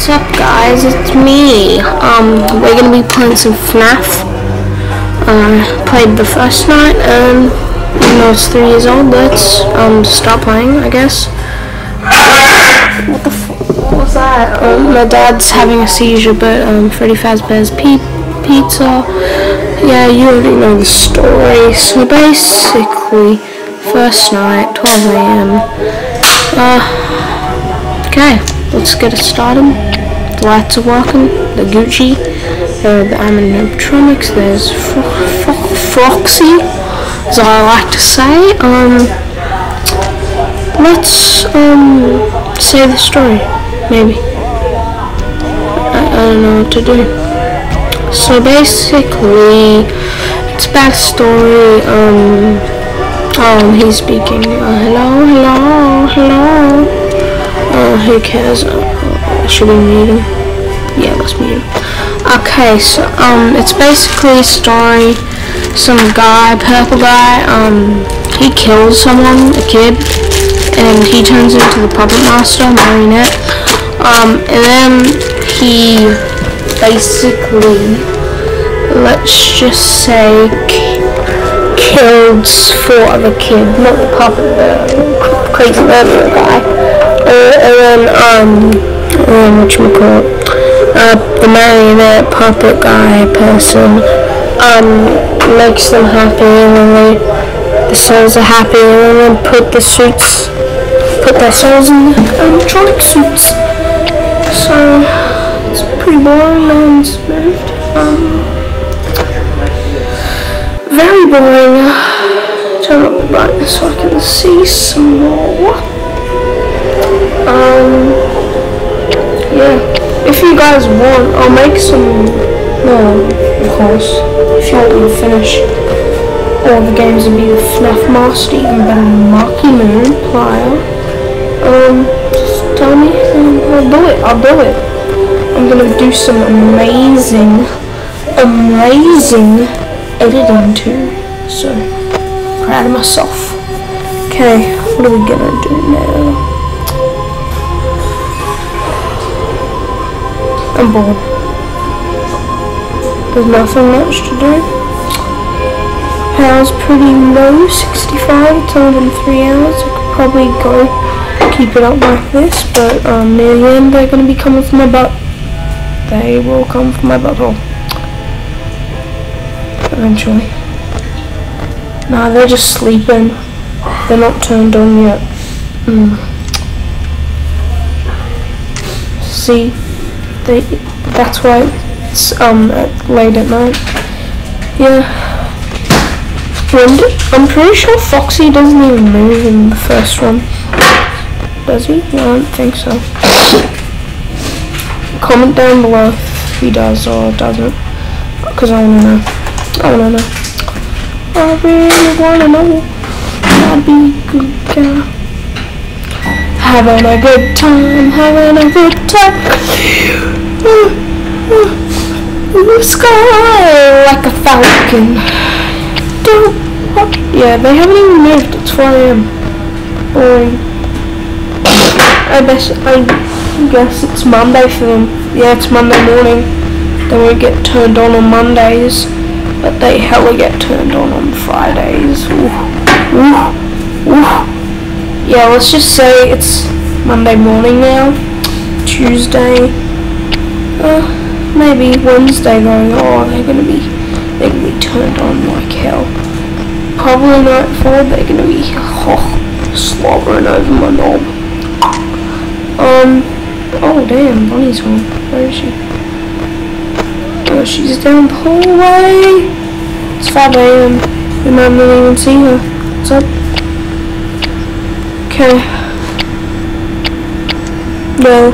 What's up guys, it's me. Um, we're gonna be playing some FNAF. Uh, played the first night and even though it's three years old, let's um stop playing, I guess. What the f was that? Um, my dad's having a seizure, but um, Freddy Fazbear's pe Pizza. Yeah, you already know the story. So basically, first night, 12 a.m. Uh, okay. Let's get it started. The lights are working. The Gucci. Are the animatronics. There's Fro Fro Froxy, as I like to say. Um, let's um say the story, maybe. I, I don't know what to do. So basically, it's about a story. Um, oh, he's speaking. Uh, hello, hello, hello. Uh, who cares? Uh, should we mute him? Yeah, let's mute him. Okay, so, um, it's basically a story. Some guy, purple guy, um, he kills someone, a kid, and he turns into the puppet master, marionette. Um, and then he basically, let's just say, killed four other kids, not the puppet, the crazy murderer guy uh, and then um, um what you call uh, the marionette puppet guy person um makes them happy and then they the souls are happy and then put the suits put their souls in animatronic suits. So it's pretty boring no one's moved um very boring. Turn up the brightness so I can see some more um, yeah. If you guys want, I'll make some more, of course. If you want me to finish all the games and be the FNAF master, even better than Marky Moon player, um, just tell me and I'll do it. I'll do it. I'm gonna do some amazing, amazing editing too. So, proud of myself. Okay, what are we gonna do now? I'm bored. There's nothing much to do. Power's pretty low, 65, it's only been 3 hours. I could probably go keep it up like this, but um, near the end they're going to be coming from my butt. They will come from my butthole. Eventually. Nah, they're just sleeping. They're not turned on yet. Mm. See? They, that's why it's um late at night. Yeah. And I'm pretty sure Foxy doesn't even move in the first one. Does he? No, I don't think so. Comment down below if he does or doesn't. Because I want to know. I want to know. I really want to know. I'll be good girl. Having a good time, having a good time. Sky like a falcon. Don't. Yeah, they haven't even moved. It's 4 a.m. Boring. I guess I guess it's Monday for them. Yeah, it's Monday morning. They won't get turned on on Mondays, but they hella get turned on on Fridays. Ooh. Ooh. Ooh yeah, let's just say it's Monday morning now. Tuesday. Uh, maybe Wednesday going, oh, they're gonna be, they're gonna be turned on like hell. Probably night four, they're gonna be, oh, slobbering over my knob. Um, oh damn, Bonnie's home. Where is she? Oh, she's down the hallway. It's 5 a.m. We might not even see her. What's up? Okay. No.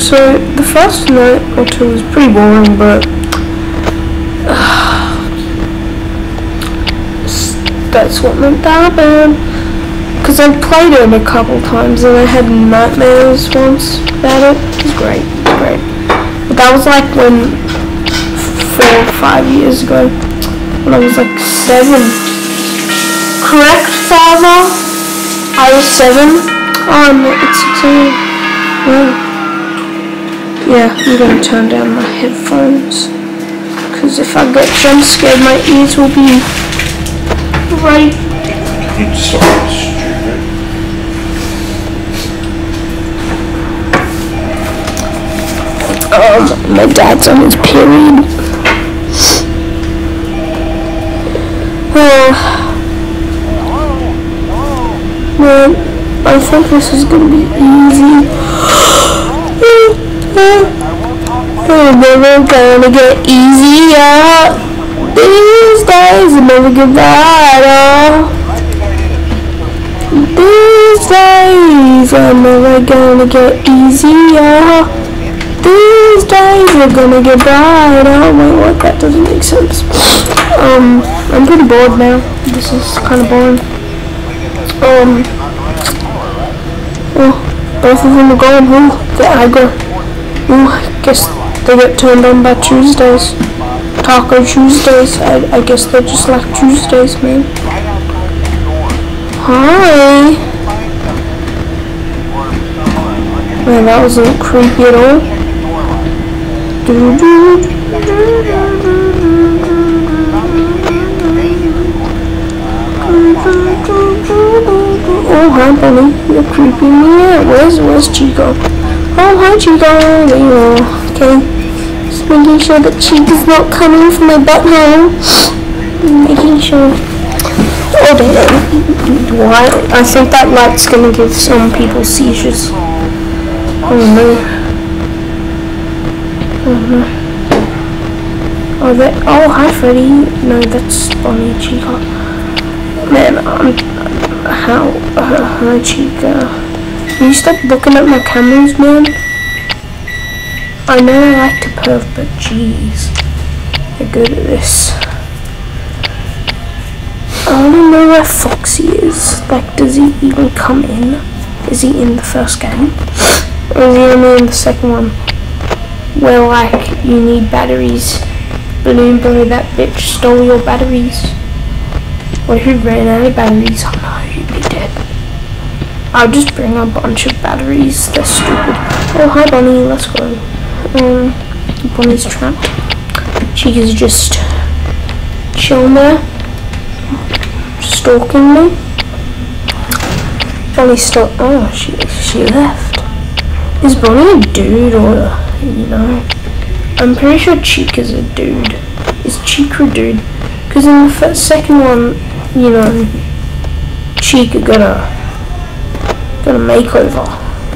So, the first night or two was pretty boring, but... Uh, that's what meant to happen. Because I played it a couple times and I had nightmares once about it. It was great. Great. But that was like when... Four or five years ago. When I was like seven. Correct, father? I was seven. Oh, no, it's six a.m. Yeah, I'm gonna turn down my headphones. Because if I get jump scared, my ears will be right. You start stupid. Um, my dad's on his period. Uh, man, I think this is gonna be easy. Oh, never gonna get easier. These days are never get better. These days are never gonna get easier. These days are gonna get brighter. Wait, what? That doesn't make sense. Um, I'm pretty bored now. This is kind of boring. Um, both of them are gone. Oh, they're aggro. Oh, I guess they get turned on by Tuesdays. Taco Tuesdays. I, I guess they're just like Tuesdays, man. Hi. Man, that wasn't creepy at all. Oh, hi, Bunny. You're creeping me out. Where's, where's Chico? Oh, hi, Chico. There you are. Okay. Just making sure that Chico's not coming from my butthole. Making sure. Oh, damn. Why? I think that light's gonna give some people seizures. Oh, no. Oh, no. Oh, that. Oh, hi, Freddy. No, that's Bonnie Chico. Man, I'm. How? Uh, Chica. Can you stop looking at my cameras, man? I know I like to perv, but jeez. They're good at this. I to know where Foxy is. Like, does he even come in? Is he in the first game? Or is he only in the second one? Where, like, you need batteries. Balloon Boy, that bitch stole your batteries. What if you ran out of batteries? Oh no, you'd be dead. I'll just bring a bunch of batteries. They're stupid. Oh, hi Bonnie, let's go. Um, Bonnie's trapped. She is just chilling there. Stalking me. Bonnie still, oh, she, she left. Is Bonnie a dude or, you know? I'm pretty sure Chica's a dude. Is Chica a dude? Because in the second one, you know, Chica got a, got a makeover.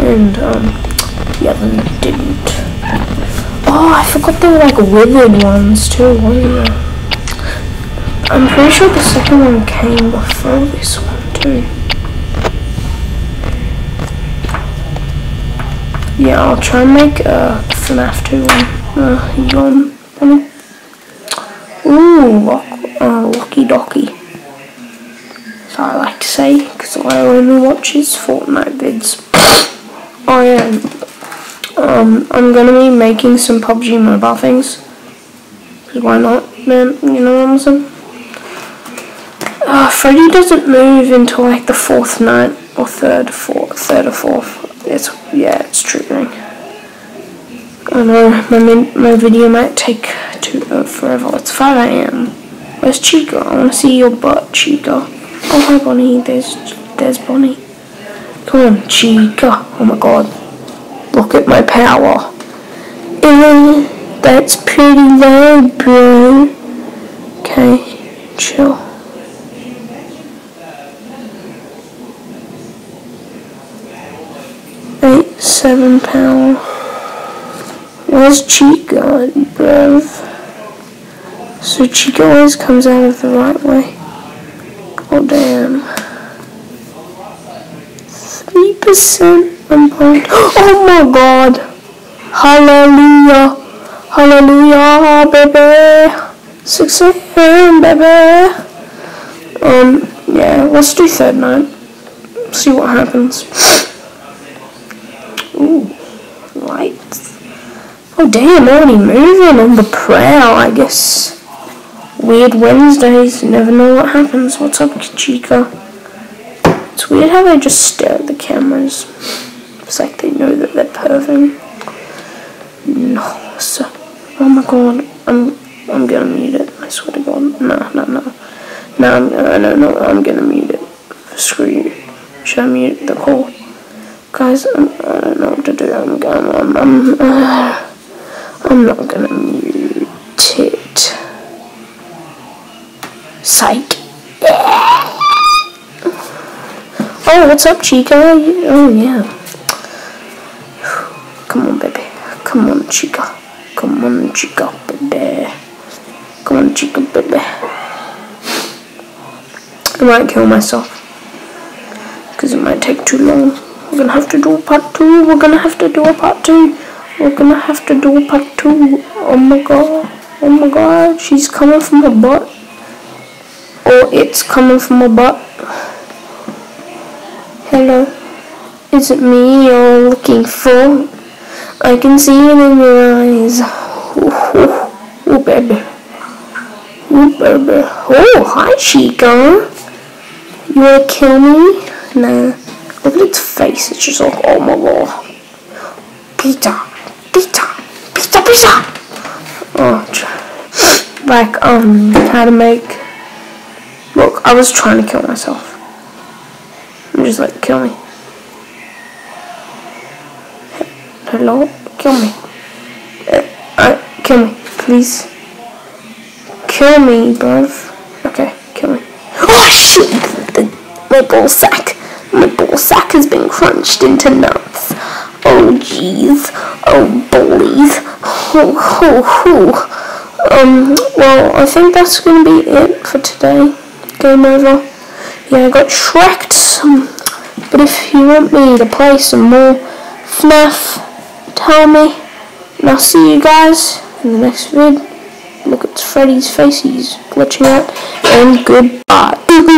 And, um, the other one didn't. Oh, I forgot they were like withered ones too, wasn't there? I'm pretty sure the second one came before this one too. Yeah, I'll try and make uh, the FNAF 2 one. Uh? Ooh, uh, Locky Docky. So I like to say, because I only watch his Fortnite vids. I am. Um, I'm gonna be making some PUBG mobile things. Because why not, man? You know what I'm saying? Uh, Freddy doesn't move until like the fourth night, or third, fourth, third or fourth. It's, yeah, it's triggering. I know, my, my video might take too, uh, forever. It's 5 a.m. Where's Chica? I want to see your butt, Chica. Oh, hi, Bonnie. There's, there's Bonnie. Come on, Chica. Oh my god. Look at my power. Uh, that's pretty low, bro. Okay, chill. Eight, seven power. Where's Chica, bruv? So Chica always comes out of the right way. Oh damn. Three percent. One point. Oh my god. Hallelujah. Hallelujah, baby. 6 a.m., baby. Um, yeah, let's do third night. See what happens. Ooh, lights. Oh damn, already moving on the prowl, I guess. Weird Wednesdays, you never know what happens. What's up, Chica? It's weird how they just stare at the cameras. It's like they know that they're perving. No, sir. Oh my god, I'm I'm gonna mute it. I swear to God. No, no, no. No, I'm, uh, no, no, I'm gonna mute it. Screw you. Should I mute the call? Guys, I'm, I don't know what to do. I'm, I'm, I'm, I'm, uh, I'm not gonna mute it. Oh, what's up, Chica? Oh, yeah. Come on, baby. Come on, Chica. Come on, Chica, baby. Come on, Chica, baby. I might kill myself. Because it might take too long. We're gonna have to do a part two. We're gonna have to do a part two. We're gonna have to do a part two. Oh my god. Oh my god. She's coming from the butt. Or it's coming from butt. Hello. Is it me you're looking for? I can see it in your eyes. Oh, oh, baby. Oh, baby. Oh, hi, Chica. You wanna kill me? Nah. Look at its face. It's just like, oh my god. Pizza. Pizza. Pizza, pizza. Oh, like, um, how to make. Look, I was trying to kill myself. I'm just like, kill me. Hello? Kill me. Uh, uh, kill me, please. Kill me, bruv. Okay, kill me. Oh, shoot! The, my ball sack. My ball sack has been crunched into nuts. Oh, jeez. Oh, bullies. Oh, oh, oh. Um, well, I think that's going to be it for today. Game over. Yeah, I got some. But if you want me to play some more FNAF, tell me. And I'll see you guys in the next vid. Look at Freddy's face, he's glitching out. And goodbye.